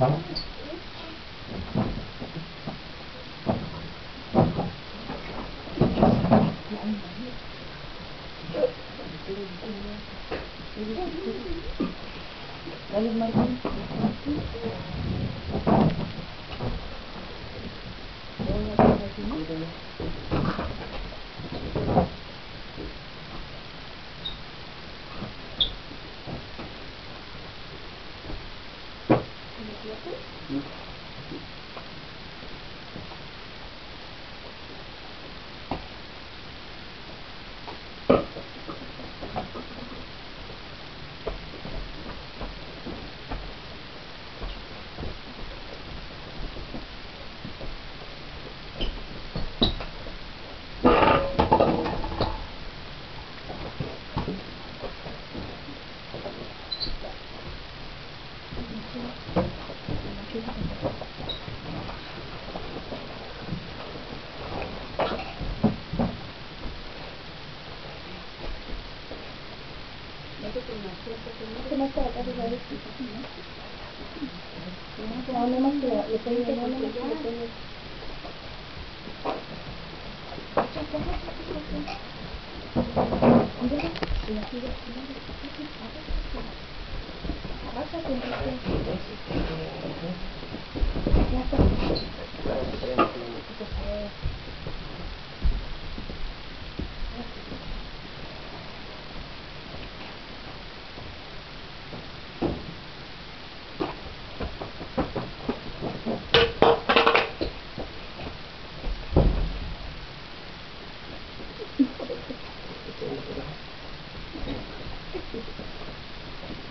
Tá? Así que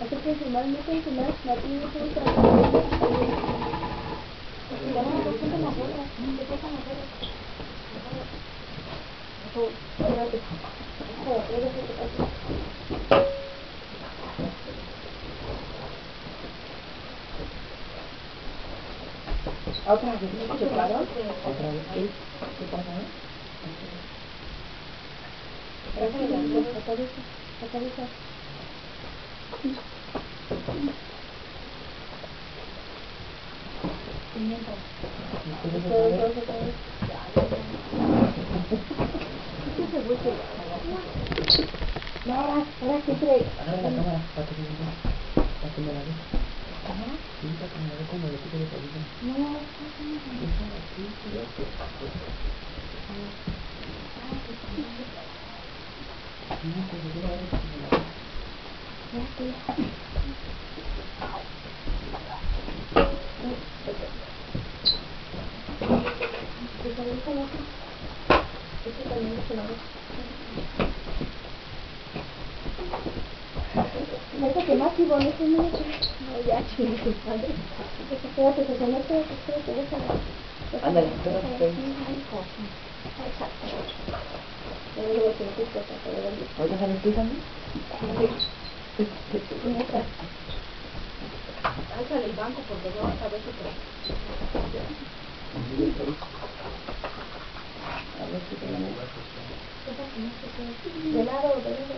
filmar, no pueden filmar, Martín, no pueden filmar. Ya no me presentan las bolas, me pasan las bolas. Ojo, espérate. Ojo, espérate, espérate. ¿Otra vez? ¿Otra vez qué? ¿Qué pasa? ¿Quieres Todo, otra vez? Todo. ¿Qué se busca? No, ahora, ahora siempre. Agarra la cámara para que me vea. Para que me la vea. Ajá. Sí, para que me la vea como le pique de palito. No, Esa de aquí, sí. No, pues yo la veo me la vea. ya, sí. Pues ahorita no. Este también es que más y no, no, ya, su padre. Espérate, que se mete, espérate, déjala. Ándale, espérate, espérate. Exacto. Ya le voy a sentir cosas, pero ya le- Oye, ¿sabes qué, Sandy? Neta. Alza banco porque no vas a ver que A ver si te la veo. De lado, de lado.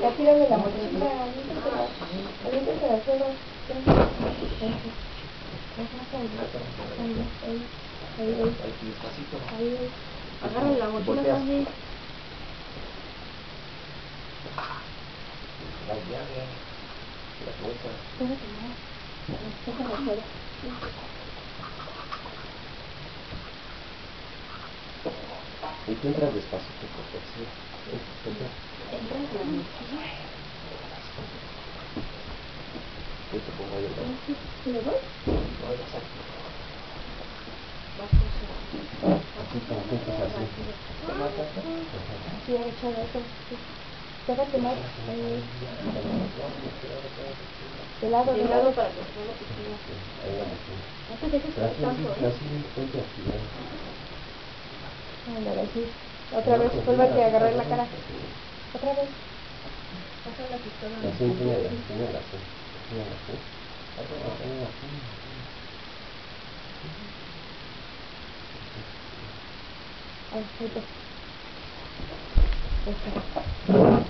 Ya tírale la mochila, aviéntate al suelo. Ahí, ahí, ahí, ahí. agarra la mochila también. Espérate, no. Déjala afuera. Y tú entras despacito porque sí. es- la. Yo te pongo ahí el brazo. ¿Se lo doy? No, exacto. Así como tú estás así. Sí, agachada, eso. Sí. Espérate más. Ahí. De lado, de De lado. lado para que se vea la piscina. La. No te dejes tanto, ¿eh? ya. Ándale, así. Otra vez, vuélvate a agarrar la cara. Otra vez. Pasa la pistola. Así, enséñala, enséñala así. Enséñala así. Así, así, así. Ah, ahí está. Ahí está.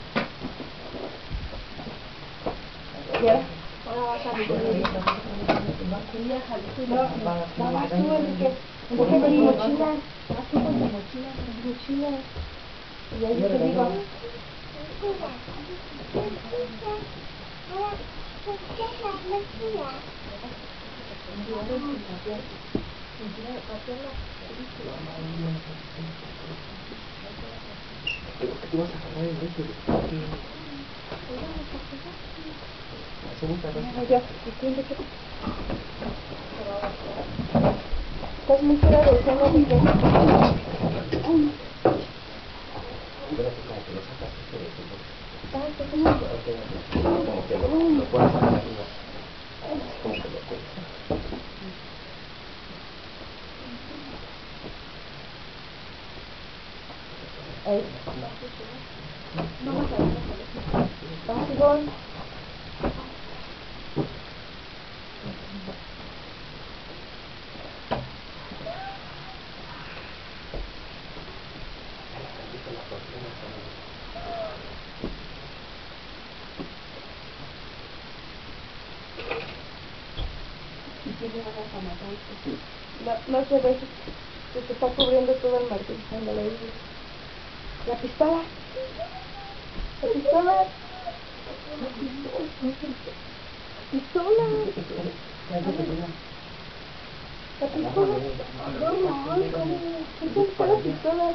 ¿Y ahora? Ahora vas a recoger. No, no, vas tú, Enrique. Enrique con tu mochila. Vas tú con tu mochila, con tu mochila. Y ahí yo te digo. ¿Pero qué te vas a agarrar el resto de qué? La segunda vez. Ah, ya, ¿y tú, Enrique? Estás muy fuera de escena, Enrique. Espérate como que lo sacas esto de tu bolsa. Ah, está como- Como que lo, lo puedas sacar arriba. Como que lo cuelgas. Ahí. Vas, Ivonne. No, no se ve, se te está cubriendo todo el martín. Ándale, ahí. La pistola. La pistola. Pistola. La pistola. ¿Dónde está la pistola?